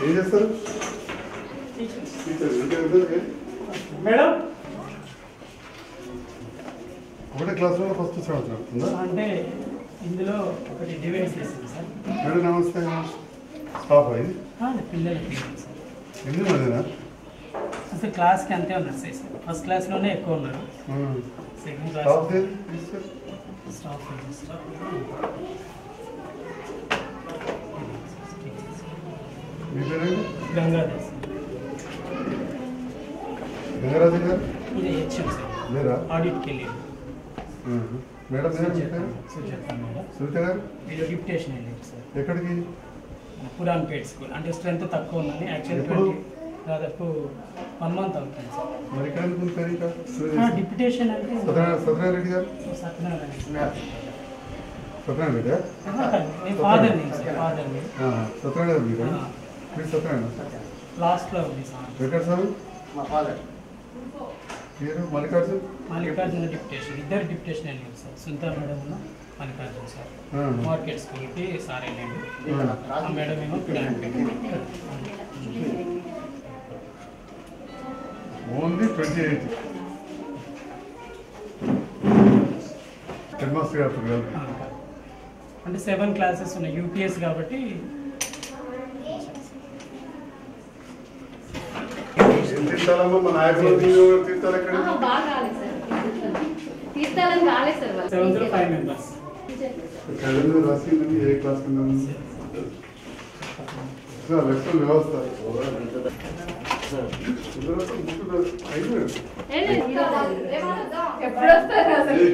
ఏం చేస్తారు టీచర్ ఇంకా ఎవరు? మేడం ఒకటే క్లాస్లో ఫస్ట్ సంవత్సరం ఉందా అంటే ఇందులో ఒకటి డివైస్ చేసింది సార్ మేడం నమస్తే స్టాప్ అయింది ఆ, పిల్లలకి సార్ ఎన్ని మందినా అసలు క్లాస్కి అంతే ఉన్నారు సార్ ఫస్ట్ క్లాస్లోనే ఎక్కువ ఉన్నారు. సెకండ్ స్టాప్ క్లాస్ పేరేంటి గంగాధర్ గంగరాజు గారు? ఇది హెచ్ఎం సార్. మీరా? ఆడిట్కి వెళ్ళి మేడం సుజాత గారు? వీళ్ళు డిప్యుటేషన్ సార్. ఎక్కడికి? Puranpet school. అంటే స్ట్రెంత్ తక్కువ ఉందని యాక్చువల్? దాదాపు వన్ మంత్ అవుతుంది సార్. మరి ఇక్కడ పేరు ఇంకా? డిప్యుటేషన్ అంటే సత్యనారాయణ సత్యనారాయణ గారు? సత్యనారాయణ రెడ్డి. మీ ఫాదర్ ఫాదర్ సత్యనారాయణ గారు? మీరు సత్యనారాయణ? లాస్ట్లో ఉంది సార్. వెంకట సార్ మీరు మల్లికార్జున్? మల్లికార్జున డిప్యుటేషన్. ఇద్దరు డిప్యుటేషన్ వెళ్ళారు సార్. సుంతా మేడం ఉన్న మల్లికార్జున సార్. మార్కెట్ స్కూల్కి సార్ వెళ్ళండి. ఆ. మేడం ఏమో ఓన్లీ ట్వంటీ ఎయిట్. అంటే సెవెన్ క్లాసెస్ ఉన్నాయి యూపీఎస్ కాబట్టి. Seventh five members. రాసిందని ఏ క్లాస్ కింద వ్యవస్థ.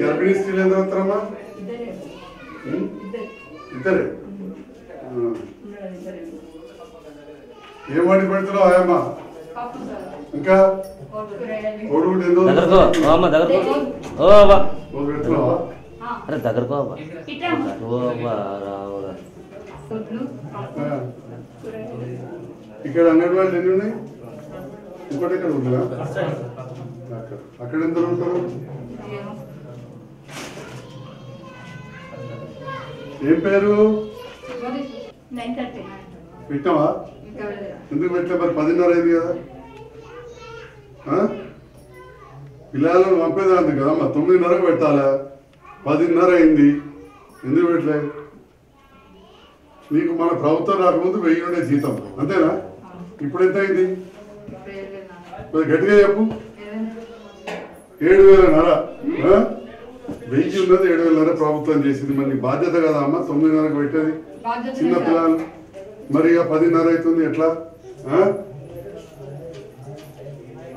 గర్భిణీ స్త్రీలు ఎంత వస్తారమ్మా ఇద్దరే ఏం వండి పెడుతున్నావు ఆయమ్మా ఇంకా అమ్మ అరే దగ్గరకో ఓ ఇక్కడ అంగన్వాడీలు ఎన్ని ఉన్నాయి? ఇంకోటి ఇక్కడ ఉందా? అక్కడ. అక్కడ ఎంత ఉంటారు. ఏం పేరు? పెట్టావా. ఎందుకు పెట్టలే మరి? పదిన్నర అయింది కదా? పిల్లలను పంపేదాంది కదా మరి. తొమ్మిదిన్నరకు పెట్టాలా? పదిన్నర అయింది. ఎందుకు పెట్టలే? నీకు మన ప్రభుత్వం రాకముందు వెయ్యి ఉండే జీతం. అంతేనా? ఇప్పుడు ఎంత అయింది? గట్టిగా చెప్పు. ఏడు వేలన్నర? వెయ్యి ఉన్నది ఏడు వేలన్నర ప్రభుత్వం చేసింది. మరి బాధ్యత కదా అమ్మ? తొమ్మిదిన్నరకు పెట్టేది. చిన్న? పిల్లలు. మరి ఇక పదిన్నర అవుతుంది. ఎట్లా?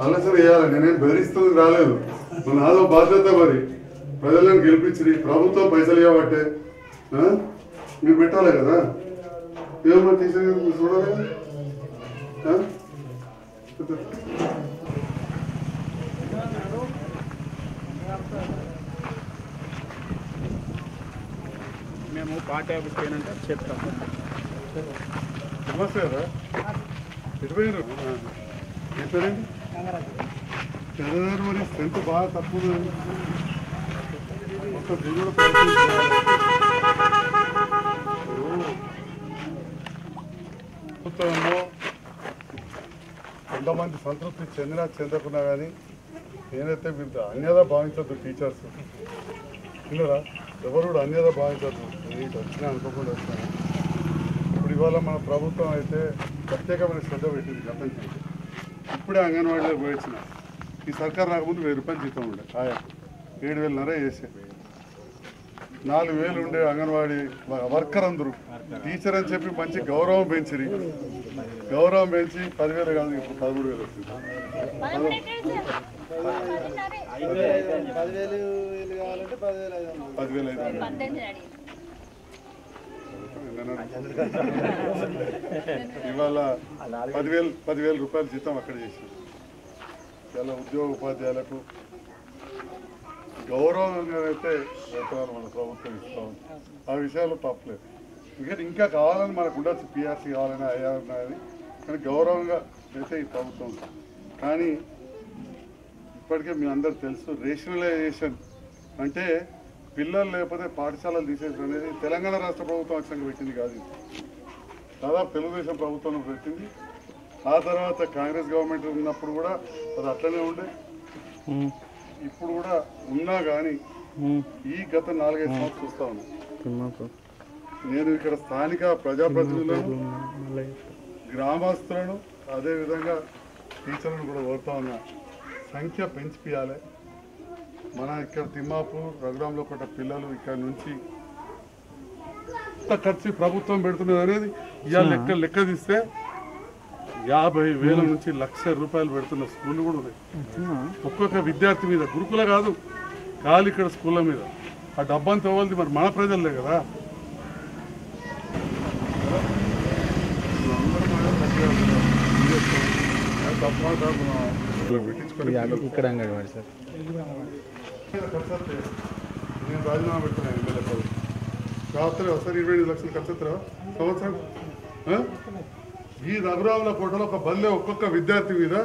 ఆలోచన చేయాలి. నేనేం బెదిరిస్తుంది రాలేదు. మన ఆదో బాధ్యత మరి. ప్రజలను గెలిపించి ప్రభుత్వం పైసలు ఇవ్వబట్టే? మీరు పెట్టాలి కదా? ఏమన్నా మీరు చూడాలి? మేము పార్టీ ఆఫీస్కి చెప్తాం. నమస్తే కదా ఎటు పోయారు మరి స్ట్రెంత్ బాగా తక్కువ ఉంది. మొత్తం దిగుడు ప్రభుత్వంలో కొంతమంది సంతృప్తి చెందినా చెందకున్నా కానీ నేనైతే వీళ్ళు అన్యదా భావించద్దు టీచర్స్. పిల్లరా ఎవరు కూడా అన్యదా భావించద్దు. నేను వచ్చినా అనుకోకుండా వచ్చినా. ఇప్పుడు ఇవాళ మన ప్రభుత్వం అయితే ప్రత్యేకమైన శ్రద్ధ పెట్టింది గతం ఇప్పుడే అంగన్వాడీలో పోయించిన ఈ సర్కార్ రాకముందు వెయ్యి రూపాయలు జీతం ఉండే ఆయా ఏడు వేలన్నర వేసే నాలుగు వేలు ఉండే అంగన్వాడీ వర్కర్ అందరూ. టీచర్ అని చెప్పి మంచి గౌరవం పెంచిరి. గౌరవం పెంచి పదివేలు కాదు ఇప్పుడు పదమూడు వేలు వచ్చింది పదివేలు ఐదు వందలు. ఇవాళ పదివేలు పదివేల రూపాయల జీతం అక్కడ చేశారు చాలా ఉద్యోగ ఉపాధ్యాయులకు గౌరవంగా అయితే వేతనాలు మన ప్రభుత్వం ఇస్తాం ఆ విషయాలు తప్పలేదు. ఇంకా ఇంకా కావాలని మనకు ఉండొచ్చు పిఆర్సీ కావాలని అయ్యాలని కానీ. గౌరవంగా అయితే ఈ ప్రభుత్వం కానీ ఇప్పటికే మీ అందరు తెలుసు రేషనలైజేషన్ అంటే పిల్లలు లేకపోతే పాఠశాలలు తీసేయడం అనేది తెలంగాణ రాష్ట్ర ప్రభుత్వం వచ్చాక పెట్టింది కాదు. దాదాపు తెలుగుదేశం ప్రభుత్వం పెట్టింది. ఆ తర్వాత కాంగ్రెస్ గవర్నమెంట్ ఉన్నప్పుడు కూడా అది అట్లనే ఉండే. ఇప్పుడు కూడా ఉన్నా కానీ ఈ గత నాలుగైదు సంవత్సరాలు చూస్తా ఉన్నాం. నేను ఇక్కడ స్థానిక ప్రజాప్రతినిధులను గ్రామస్తులను అదేవిధంగా టీచర్లను కూడా కోరుతా ఉన్నా. సంఖ్య పెంచిపియాలి. మన ఇక్కడ తిమ్మాపూర్ రఘురాంలో ఒకట పిల్లలు ఇక్కడ నుంచి ఎంత ఖర్చు ప్రభుత్వం పెడుతున్నది అనేది ఇవాళ లెక్క లెక్క తీస్తే యాభై వేల నుంచి లక్ష రూపాయలు పెడుతున్న స్కూళ్ళు కూడా ఉన్నాయి. ఒక్కొక్క విద్యార్థి మీద గురుకుల కాదు కాలు ఇక్కడ స్కూళ్ళ మీద. ఆ డబ్బంతా ఇవ్వాలి మరి మన ప్రజలే కదా. ఇక్కడ అంగన్వాడి సార్ నేను రాజీనామా పెడుతున్నాను ఎమ్మెల్యే పదవి రాత్రి ఒకసారి ఇరవై ఐదు లక్షలు ఖర్చు అవుతారా సంవత్సరం ఈ నగరాల కోటలో ఒక బల్లె ఒక్కొక్క విద్యార్థి మీద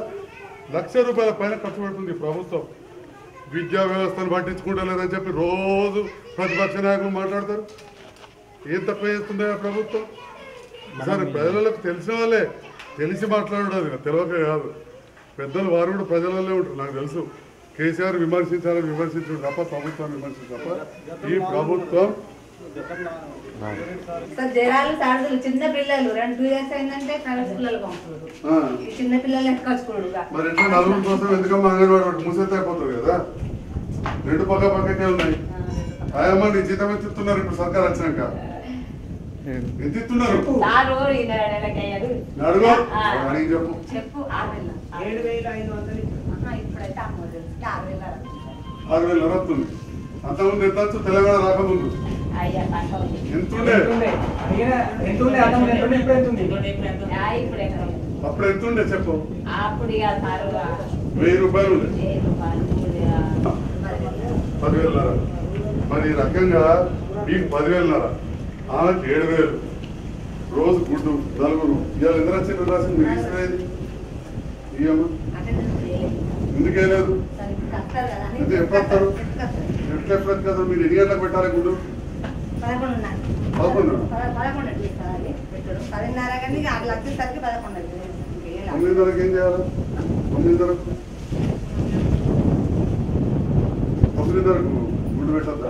లక్ష రూపాయల పైన ఖర్చు పెడుతుంది ప్రభుత్వం విద్యా వ్యవస్థను పట్టించుకుంటలేదని చెప్పి రోజు ప్రతిపక్ష నాయకులు మాట్లాడతారు ఏం తక్కువ చేస్తుందా ప్రభుత్వం సరే ప్రజలకు తెలిసిన వాళ్ళే తెలిసి మాట్లాడడం అది తెలియక కాదు. పెద్దలు వారు కూడా ప్రజలనే ఉంటారు నాకు తెలుసు. కేసీఆర్ విమర్శించాలని విమర్శించడం తప్ప ప్రభుత్వాన్ని విమర్శించడం తప్ప ఈ ప్రభుత్వం జరాలు సారదులు చిన్న పిల్లలు రెండు టూ ఇయర్స్ అయిందంటే ప్రైవేట్ స్కూళ్ళలో పంపుతారు. ఆ, ఈ చిన్న పిల్లలు ఎక్కొచ్చుకోడు మరి ఎట్లా నలుగురు కోసం ఎందుకమ్మా అంగన్వాడి వాడు మూసేస్తే అయిపోతుంది కదా? రెండు పక్క పక్కకే ఉన్నాయి. ఆయమ్మ నీ జీతం ఎంత ఇస్తున్నారు ఇప్పుడు సర్కార్ వచ్చినాక? ఎంత ఇస్తున్నారు సారు ఈ నెల నెలకి అయ్యారు అడుగు ఆ. అడిగి చెప్పు. చెప్పు ఆరు వేల. ఏడు వేల ఐదు వందలు ఇప్పుడైతే ఆరు వేల ఆరు వేలు వస్తుంది అంతకుముందు ఎంత తెలంగాణ రాకముందు? అప్పుడు ఎంత ఉండే చెప్పు? వెయ్యి రూపాయలు. పదివేలున్నర. మరి రకంగా మీకు పదివేలున్నర. ఆమెకి ఏడు వేలు. రోజు గుడ్డు నలుగురు. ఇవాళ ఎంత రాసింది రాసింది మీరు ఇస్తున్నది ఇయ్యమ్మ అంటే నేను ఎందుకు వేయలేదు సార్, ఇప్పుడు కష్టాలు కదా అని ఎప్పుడు ఎట్లా ఎప్పుడు కదా మీరు ఎన్ని గంటలకు పెట్టాలి గుడ్డు? పదకొండు తొమ్మిదిన్నరకు ఏం చేయాలి? తొమ్మిదిన్నరకు? తొమ్మిదిన్నరకు గుడ్డు పెట్టద్దా?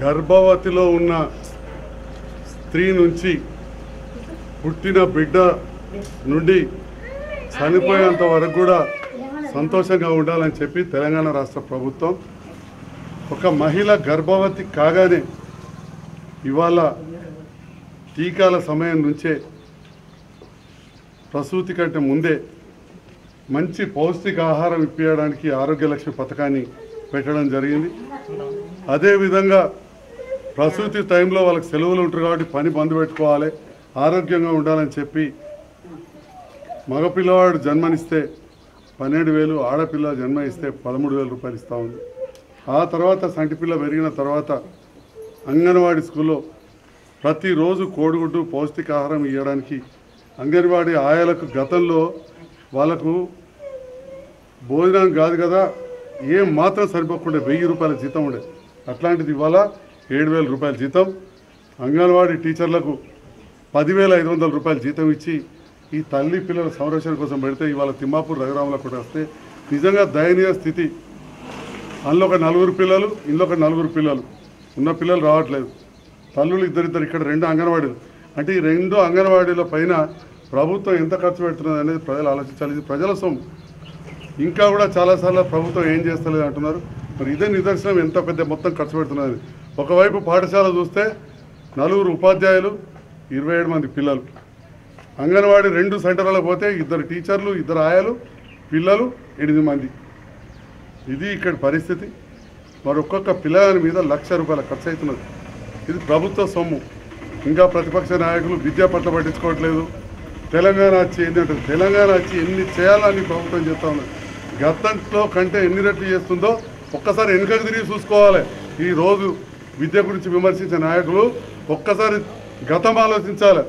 గర్భవతిలో ఉన్న స్త్రీ నుంచి పుట్టిన బిడ్డ నుండి చనిపోయేంత వరకు కూడా సంతోషంగా ఉండాలని చెప్పి తెలంగాణ రాష్ట్ర ప్రభుత్వం ఒక మహిళ గర్భవతి కాగానే ఇవాళ టీకాల సమయం నుంచే ప్రసూతి కంటే ముందే మంచి పౌష్టిక ఆహారం ఇప్పించడానికి ఆరోగ్య లక్ష్య పథకాన్ని పెట్టడం జరిగింది. అదేవిధంగా ప్రసూతి టైంలో వాళ్ళకి సెలవులు ఉంటారు కాబట్టి పని బంద్ పెట్టుకోవాలి ఆరోగ్యంగా ఉండాలని చెప్పి మగపిల్లవాడు జన్మనిస్తే పన్నెండు వేలు ఆడపిల్ల జన్మ ఇస్తే పదమూడు వేల రూపాయలు ఇస్తూ ఉంది. ఆ తర్వాత సంటిపిల్ల పెరిగిన తర్వాత అంగన్వాడీ స్కూల్లో ప్రతిరోజు కోడిగుడ్డు పౌష్టికాహారం ఇవ్వడానికి అంగన్వాడీ ఆయాలకు గతంలో వాళ్ళకు భోజనం కాదు కదా ఏం మాత్రం సరిపోకుండా వెయ్యి రూపాయల జీతం ఉండేది. అట్లాంటిది ఇవాళ ఏడు వేల రూపాయల జీతం. అంగన్వాడీ టీచర్లకు పదివేల ఐదు వందల రూపాయల జీతం ఇచ్చి ఈ తల్లి పిల్లల సంరక్షణ కోసం పెడితే ఇవాళ తిమ్మాపూర్ రఘురాములకు కూడా వస్తే నిజంగా దయనీయ స్థితి. అందులో ఒక నలుగురు పిల్లలు ఇందులో ఒక నలుగురు పిల్లలు. ఉన్న పిల్లలు రావట్లేదు. తల్లులు ఇద్దరిద్దరు ఇక్కడ రెండు అంగన్వాడీలు. అంటే ఈ రెండు అంగన్వాడీల పైన ప్రభుత్వం ఎంత ఖర్చు పెడుతున్నది అనేది ప్రజలు ఆలోచించాలి. ఇది ప్రజల సొమ్ము. ఇంకా కూడా చాలాసార్లు ప్రభుత్వం ఏం చేస్తలేదు అంటున్నారు. మరి ఇదే నిదర్శనం ఎంత పెద్ద మొత్తం ఖర్చు పెడుతున్నది. ఒకవైపు పాఠశాల చూస్తే నలుగురు ఉపాధ్యాయులు ఇరవై ఏడు మంది పిల్లలు. అంగన్వాడీ రెండు సెంటర్లకు పోతే ఇద్దరు టీచర్లు ఇద్దరు ఆయాలు పిల్లలు ఎనిమిది మంది. ఇది ఇక్కడ పరిస్థితి. మరి ఒక్కొక్క పిల్లగాని మీద లక్ష రూపాయల ఖర్చు అవుతున్నది. ఇది ప్రభుత్వ సొమ్ము. ఇంకా ప్రతిపక్ష నాయకులు విద్య పట్ల పట్టించుకోవట్లేదు. తెలంగాణ వచ్చి ఏంటంటే తెలంగాణ వచ్చి ఎన్ని చేయాలని ప్రభుత్వం చెప్తా ఉన్నది. గతంలో కంటే ఎన్ని రెట్లు చేస్తుందో ఒక్కసారి వెనుకకు తిరిగి చూసుకోవాలి. ఈ రోజు విద్య గురించి విమర్శించే నాయకులు ఒక్కసారి గతం ఆలోచించాలి.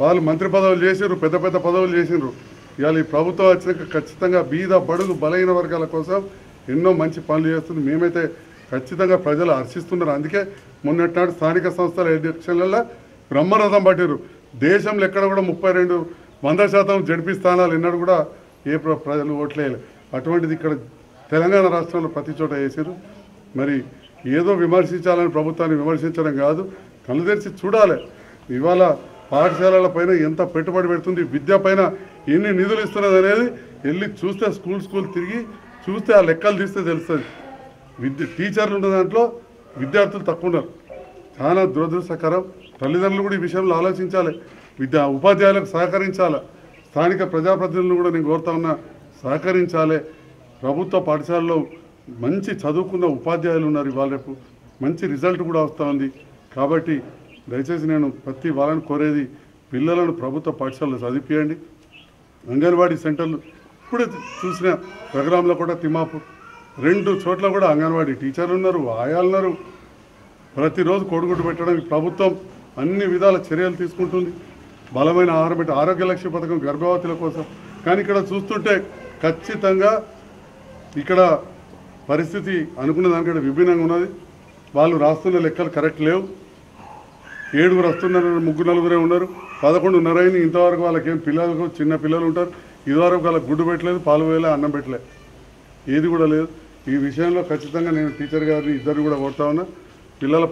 వాళ్ళు మంత్రి పదవులు చేసిండ్రు పెద్ద పెద్ద పదవులు చేసిండ్రు ఇవాళ ఈ ప్రభుత్వం వచ్చినాక ఖచ్చితంగా బీద బడుగు బలహీన వర్గాల కోసం ఎన్నో మంచి పనులు చేస్తుంది మేమైతే ఖచ్చితంగా ప్రజలు హర్షిస్తున్నారు. అందుకే మొన్నటినాడు స్థానిక సంస్థల ఎలక్షన్లలో బ్రహ్మరథం పట్టారు దేశంలో ఎక్కడ కూడా ముప్పై రెండు వంద శాతం జడిపి స్థానాలు ఎన్నడూ కూడా ఏ ప్ర- ప్రజలు ఓట్లేయాలి. అటువంటిది ఇక్కడ తెలంగాణ రాష్ట్రంలో ప్రతి చోట వేసారు మరి ఏదో విమర్శించాలని ప్రభుత్వాన్ని విమర్శించడం కాదు కళ్ళు తెరిచి చూడాలి. ఇవాళ పాఠశాలల పైన ఎంత పెట్టుబడి పెడుతుంది విద్య పైన ఎన్ని నిధులు ఇస్తున్నది అనేది వెళ్ళి చూస్తే స్కూల్ స్కూల్ తిరిగి చూస్తే ఆ లెక్కలు తీస్తే తెలుస్తుంది. విద్య టీచర్లు ఉన్న దాంట్లో విద్యార్థులు తక్కువ ఉన్నారు. చాలా దురదృష్టకరం. తల్లిదండ్రులు కూడా ఈ విషయంలో ఆలోచించాలి. విద్యా ఉపాధ్యాయులకు సహకరించాలి. స్థానిక ప్రజాప్రతినిధులను కూడా నేను కోరుతా ఉన్నా సహకరించాలి. ప్రభుత్వ పాఠశాలలో మంచి చదువుకున్న ఉపాధ్యాయులు ఉన్నారు ఇవాళ రేపు. మంచి రిజల్ట్ కూడా వస్తూ ఉంది. కాబట్టి దయచేసి నేను ప్రతి వాళ్ళని కోరేది పిల్లలను ప్రభుత్వ పాఠశాలలో చదివిపియండి. అంగన్వాడీ సెంటర్లు ఇప్పుడే చూసిన ప్రోగ్రాంలో కూడా తిమ్మాపూర్. రెండు చోట్ల కూడా అంగన్వాడీ టీచర్లు ఉన్నారు ఆయాలు ఉన్నారు. ప్రతిరోజు కొడుగుడ్డు పెట్టడం ప్రభుత్వం అన్ని విధాల చర్యలు తీసుకుంటుంది. బలమైన ఆహారం పెట్టి ఆరోగ్య లక్ష్య పథకం గర్భవతుల కోసం. కానీ ఇక్కడ చూస్తుంటే ఖచ్చితంగా ఇక్కడ పరిస్థితి అనుకున్న దానికంటే విభిన్నంగా ఉన్నది. వాళ్ళు రాస్తున్న లెక్కలు కరెక్ట్ లేవు. ఏడుగురు వస్తున్నారు ముగ్గురు నలుగురే ఉన్నారు. పదకొండున్నరైంది ఇంతవరకు వాళ్ళకి ఏం పిల్లలకు చిన్న పిల్లలు ఉంటారు. ఇదివరకు వాళ్ళకి గుడ్డు పెట్టలేదు పాలు వేయలే అన్నం పెట్టలేదు ఏది కూడా లేదు. ఈ విషయంలో ఖచ్చితంగా నేను టీచర్ గారిని ఇద్దరు కూడా కొడతా ఉన్నా. పిల్లల